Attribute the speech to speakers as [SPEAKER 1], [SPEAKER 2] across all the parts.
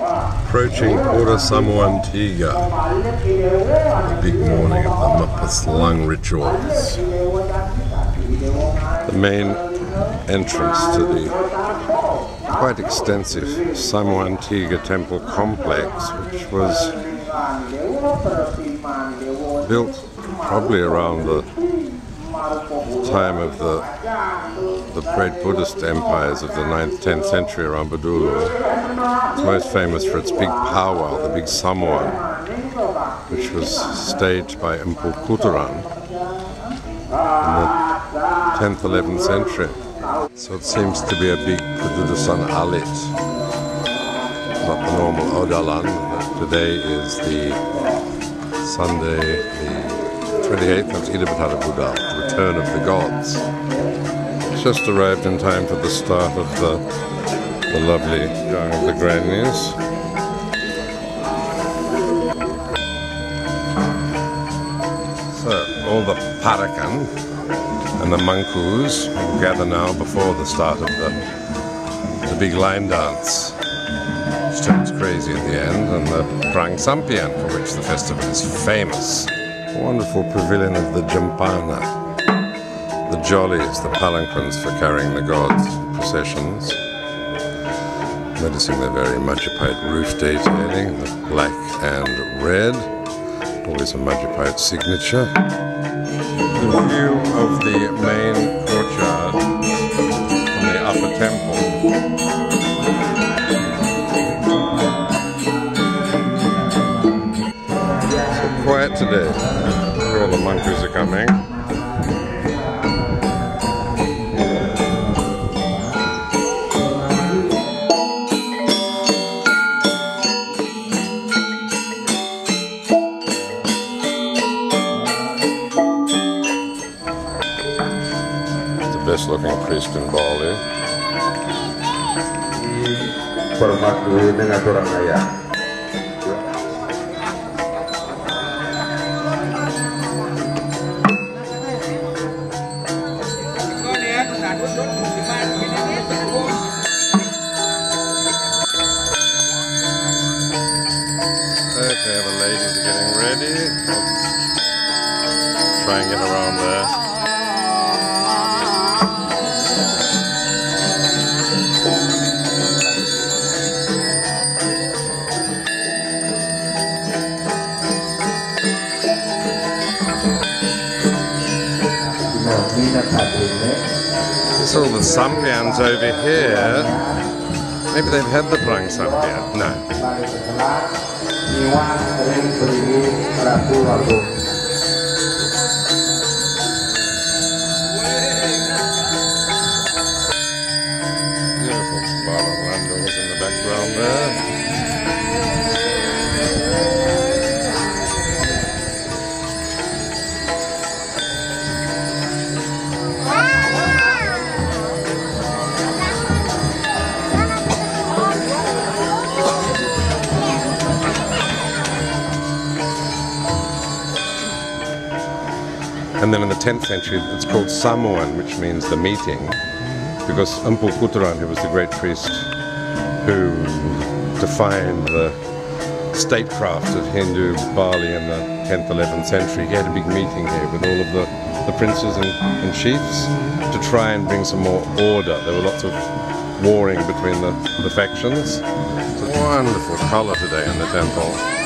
[SPEAKER 1] Approaching Ora Samuan Tiga, the big morning of the Mapas Lung rituals. The main entrance to the quite extensive Samuan Tiga temple complex, which was built probably around the time of the the great Buddhist empires of the 9th, 10th century around Bedulu. It's most famous for its big powwow, the big Samuan, which was staged by Empu Kuturan in the 10th, 11th century. So it seems to be a big Kedudusan alit, not the normal Odalan. Today is the Sunday, the 28th of Idabhatara Buddha, the return of the gods. Just arrived in time for the start of the, the lovely Gang of the Grannies. So, all the Parakan and the Mankus gather now before the start of the, the big line dance, which turns crazy at the end, and the Prang Sampiyan, for which the festival is famous. A wonderful pavilion of the Jampana the jollies, the palanquins for carrying the gods processions. Noticing the very Majapahit roof detailing, the black and red, always a Majapahit signature. The view of the main courtyard from the upper temple. Quiet today. All the monkeys are coming. Priest
[SPEAKER 2] permakui dengan orang kaya.
[SPEAKER 1] Okay, the ladies are getting ready. Try and get around there. all the sampiyans over here. Maybe they've had the prang sampiyan. No. Beautiful spot of landlords in the background there. 10th century, it's called Samuan, which means the meeting, because Empu Kuturan, who was the great priest who defined the statecraft of Hindu Bali in the 10th, 11th century, he had a big meeting here with all of the, the princes and, and chiefs to try and bring some more order. There were lots of warring between the, the factions. It's a wonderful colour today in the temple.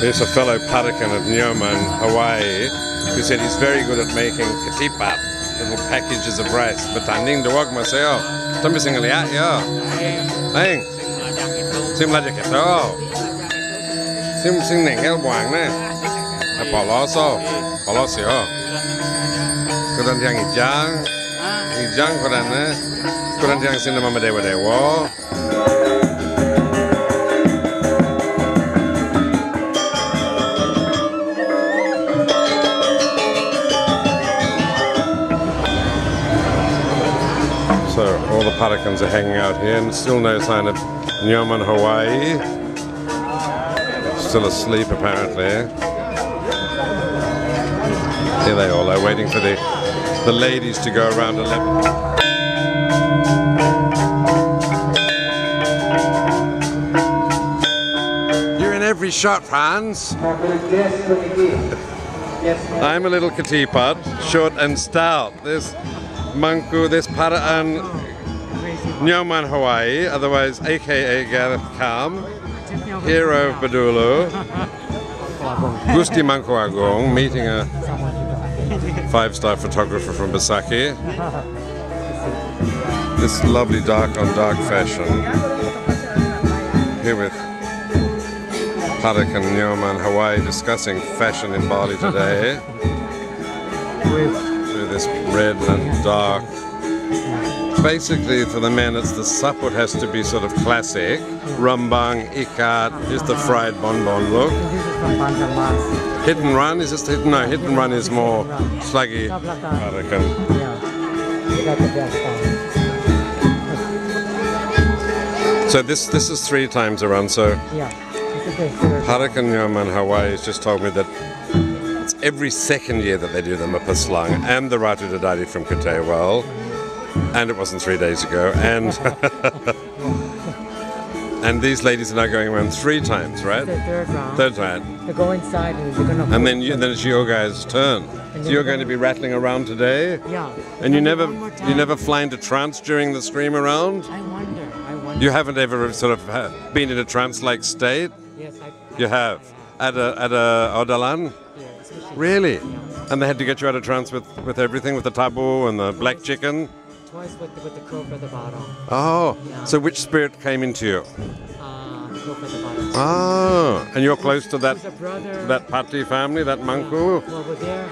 [SPEAKER 1] There's a fellow Padakan of Neoma in Hawaii who said he's very good at making katipat, little packages of rice. But Betanding dawag maseo. Tambi singaliat yo. Aying. Sim lajak ito. Sim sing neng hel buang na. Ay poloso. Polosyo. Kudan tiang ijang. ijang kurane eh? kurang tiang sini mama dewa Paracans are hanging out here and still no sign of Nyoman Hawaii. Still asleep apparently. Here they all are waiting for the, the ladies to go around 11. You're in every shot, Franz. I'm a little katipot, short and stout. This Manku, this Paraan Nyoman Hawaii, otherwise aka Gareth Kam, hero of Bedulu, Gusti Manku Agong, meeting a five-star photographer from Besakih. This lovely dark on dark fashion. Here with Parak and Nyoman Hawaii discussing fashion in Bali today. Through this red and dark. Basically, for the men, it's the saput has to be sort of classic. Rumbang, ikat, is the fried bonbon look.
[SPEAKER 3] This is from Bandamas.
[SPEAKER 1] Hit and run, is this hit? No, hit and run is more sluggy.
[SPEAKER 3] Tablatan.
[SPEAKER 1] Parakan.
[SPEAKER 3] Yeah. That's the best one.
[SPEAKER 1] So this this is three times around. So
[SPEAKER 3] Yeah. This is the third.
[SPEAKER 1] Parakan Nyoman Hawaii has just told me that it's every second year that they do the Mapaslang and the Ratu Dadadi from Ketewel. And it wasn't three days ago. And and these ladies are now going around three times, right?
[SPEAKER 3] The third round.
[SPEAKER 1] Third time.
[SPEAKER 3] They go inside and they're gonna.
[SPEAKER 1] And then you, then it's your guys' turn. So you're going to be rattling around today?
[SPEAKER 3] Yeah.
[SPEAKER 1] And you never you never fly into trance during the scream around?
[SPEAKER 3] I wonder. I wonder.
[SPEAKER 1] You haven't ever sort of uh, been in a trance-like state?
[SPEAKER 3] Yes, I.
[SPEAKER 1] You have at a at a Odalan,
[SPEAKER 3] Yeah,
[SPEAKER 1] really? And they had to get you out of trance with, with everything, with the tabu and the black chicken.
[SPEAKER 3] Twice with the, with the crow for the bottom.
[SPEAKER 1] Oh,
[SPEAKER 3] Yeah.
[SPEAKER 1] so which spirit came into you?
[SPEAKER 3] Uh, crow for the bottom.
[SPEAKER 1] Oh, and you're close to that
[SPEAKER 3] brother.
[SPEAKER 1] that Patti family, that
[SPEAKER 3] Yeah.
[SPEAKER 1] Manku.
[SPEAKER 3] Well, we're there.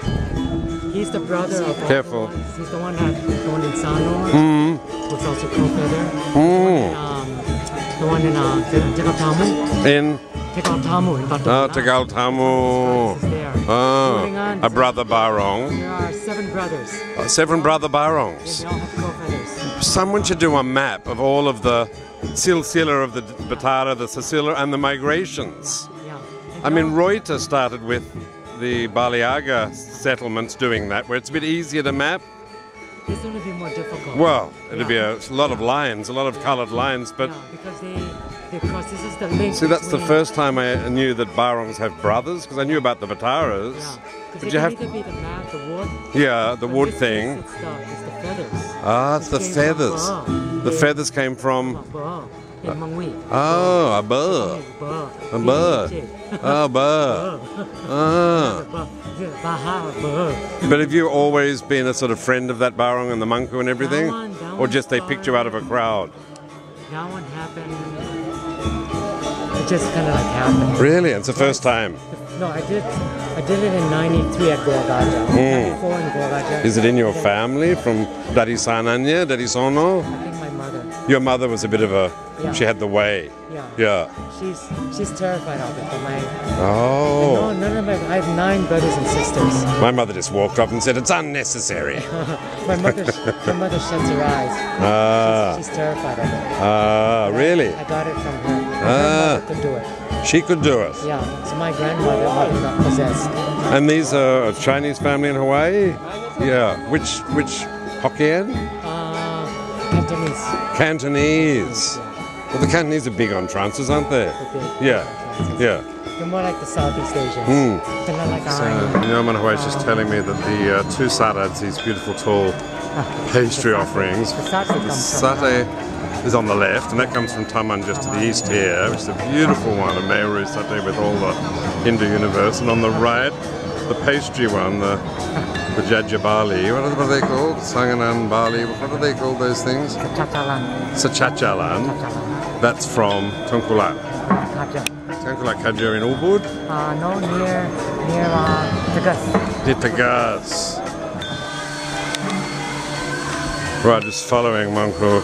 [SPEAKER 3] He's the brother of.
[SPEAKER 1] Careful.
[SPEAKER 3] the He's the one that the one in Sano,
[SPEAKER 1] Hmm.
[SPEAKER 3] who's also crow feather.
[SPEAKER 1] Hmm.
[SPEAKER 3] Um, the one in uh, Tegaltamu.
[SPEAKER 1] In
[SPEAKER 3] Tegaltamu in Batu.
[SPEAKER 1] oh, Tegal Tamu. Oh, a brother Barong.
[SPEAKER 3] There are seven brothers.
[SPEAKER 1] Uh, Seven brother Barongs.
[SPEAKER 3] they all have crow feathers.
[SPEAKER 1] Someone should do a map of all of the silsila of the Batara, the Sicila, and the migrations.
[SPEAKER 3] Yeah.
[SPEAKER 1] I mean, Reuter started with the Baliaga settlements doing that, where it's a bit easier to map.
[SPEAKER 3] Going to be more difficult.
[SPEAKER 1] Well, it'll be
[SPEAKER 3] Yeah.
[SPEAKER 1] a lot of lines, a lot of coloured lines, but
[SPEAKER 3] yeah, because they. This is the link.
[SPEAKER 1] see, that's the first time I knew that Barongs have brothers, because I knew about the Bataras.
[SPEAKER 3] Yeah.
[SPEAKER 1] But you have,
[SPEAKER 3] be the mat, the wood.
[SPEAKER 1] yeah, the
[SPEAKER 3] but
[SPEAKER 1] wood
[SPEAKER 3] this
[SPEAKER 1] thing.
[SPEAKER 3] case, It's the, it's the feathers.
[SPEAKER 1] Ah, it's the
[SPEAKER 3] This came from
[SPEAKER 1] feathers.
[SPEAKER 3] Ba.
[SPEAKER 1] The
[SPEAKER 3] They-
[SPEAKER 1] feathers came from.
[SPEAKER 3] Ba, in Mengwi.
[SPEAKER 1] Oh, a bird. A bird. Oh, bird. Ah.
[SPEAKER 3] Ba.
[SPEAKER 1] But have you always been a sort of friend of that Barong and the Manku and everything?
[SPEAKER 3] one- that
[SPEAKER 1] Or just they picked you out of a crowd?
[SPEAKER 3] That one happened. It just kind of like happened.
[SPEAKER 1] Really? It's the first time.
[SPEAKER 3] No, I did. I did it in '93 at Gorgaja. Before in.
[SPEAKER 1] Is it in your family from Dari Sananya, Dari Sono? Your mother was a bit of a.
[SPEAKER 3] Yeah.
[SPEAKER 1] She had the way.
[SPEAKER 3] Yeah.
[SPEAKER 1] Yeah.
[SPEAKER 3] She's she's terrified of it. But my
[SPEAKER 1] Oh.
[SPEAKER 3] no, none of my. I have nine brothers and sisters.
[SPEAKER 1] My mother just walked off and said, It's unnecessary.
[SPEAKER 3] My mother, my mother shuts her eyes.
[SPEAKER 1] ah.
[SPEAKER 3] She's terrified of it.
[SPEAKER 1] Ah, really?
[SPEAKER 3] I got it from her. My
[SPEAKER 1] Ah.
[SPEAKER 3] could do it.
[SPEAKER 1] She could do it.
[SPEAKER 3] Yeah. So my grandmother mother got possessed.
[SPEAKER 1] And these are a Chinese family in Hawaii? Yeah. Which, which Hokkien?
[SPEAKER 3] Uh, Cantonese.
[SPEAKER 1] Cantonese. Well, the Cantonese are big on trances, aren't they?
[SPEAKER 3] They're
[SPEAKER 1] Yeah. Yeah.
[SPEAKER 3] They're more like the Southeast Asians.
[SPEAKER 1] Hmm.
[SPEAKER 3] They're not like
[SPEAKER 1] So,
[SPEAKER 3] our.
[SPEAKER 1] Nyoman Hawaii is just telling me that the uh, two sarads, these beautiful tall pastry offerings,
[SPEAKER 3] The satay
[SPEAKER 1] the satay is on the left, and that comes from Taman just to the east here, which is a beautiful one, a Meru satay with all the Hindu universe, and on the right, the pastry one, the the Jajabali. What are, what are they called? Sanganan Bali. What are they called? Those things?
[SPEAKER 3] Chachalan.
[SPEAKER 1] Sachachalan. That's from Tungkulak.
[SPEAKER 3] Kaja.
[SPEAKER 1] Tungkulak Kajur in Ubud.
[SPEAKER 3] Uh, no, near, near, uh, Tegas.
[SPEAKER 1] Ditagas. Right, just following Manku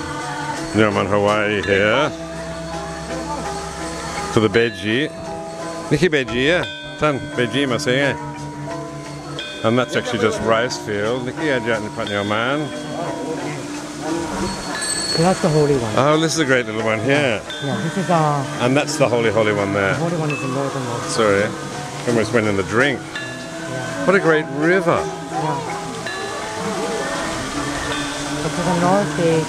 [SPEAKER 1] Nyoman Hawaii here to the Beji. Niki Beji, yeah. Tan Beji masing And that's actually just rice field. Niki aja ni Pat Nyoman.
[SPEAKER 3] That's the holy one.
[SPEAKER 1] Oh, this is a great little one here.
[SPEAKER 3] Yeah, this is uh,
[SPEAKER 1] And that's the holy, holy one there.
[SPEAKER 3] the holy one is the northern one.
[SPEAKER 1] Sorry. Almost went in the drink.
[SPEAKER 3] Yeah.
[SPEAKER 1] What a great river.
[SPEAKER 3] Yeah. But to the north, they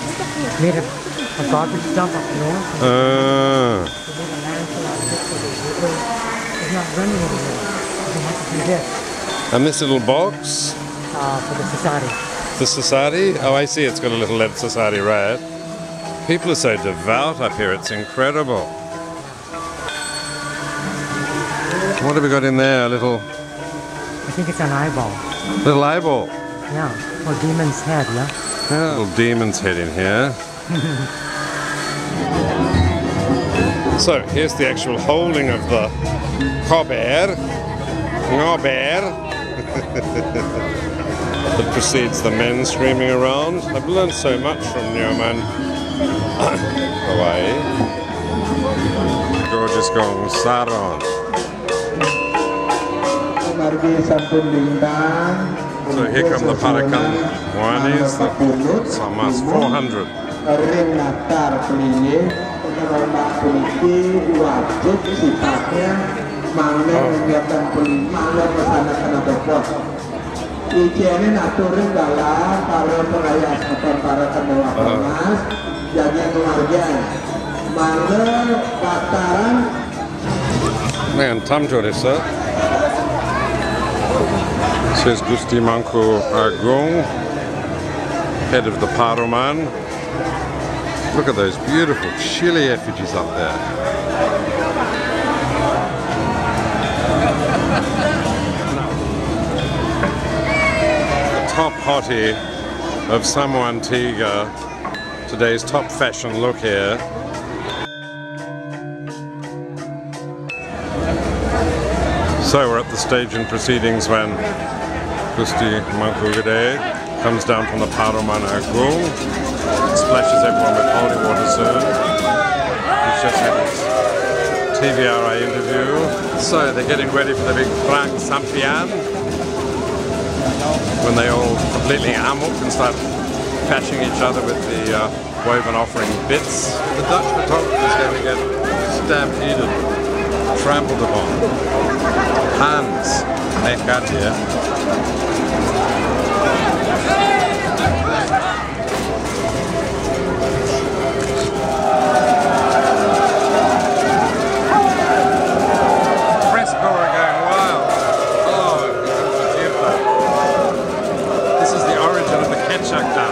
[SPEAKER 3] made a, a garbage dump up north.
[SPEAKER 1] Ah.
[SPEAKER 3] They made a landfill out of it, so the river is not running anymore. They have to do this
[SPEAKER 1] And this little box,
[SPEAKER 3] uh, for the society.
[SPEAKER 1] the society. Oh, I see. It's got a little lead society right. People are so devout up here. It's incredible. What have we got in there? A little,
[SPEAKER 3] I think it's an eyeball.
[SPEAKER 1] little eyeball.
[SPEAKER 3] Yeah, or demon's head. Yeah.
[SPEAKER 1] Yeah, a little demon's head in here. so here's the actual holding of the cober, ngober, that precedes the men screaming around. I've learned so much from Nyoman, Hawaii. Gorgeous gong saron. So here come the Parakan Wanis, the Samas 400.
[SPEAKER 2] Mangga kegiatan pelini Mangga melaksanakan pos ICN aturin dalam para
[SPEAKER 1] Man, Tamjor is. Says Gusti Manku Agung, head of the Paroman. Look at those beautiful chili effigies up there. Hottie of Samuan Tiga, today's top fashion look here. So we're at the stage in proceedings when Gusti Mankugade comes down from the Paroman Agung, splashes everyone with holy water soon. He's just had his TVRI interview. So they're getting ready for the big Prang Sampiyan when they all completely amok and start bashing each other with the uh, woven offering bits. The Dutch photographer is going to get stampeded, trampled upon. Hans, I it becomes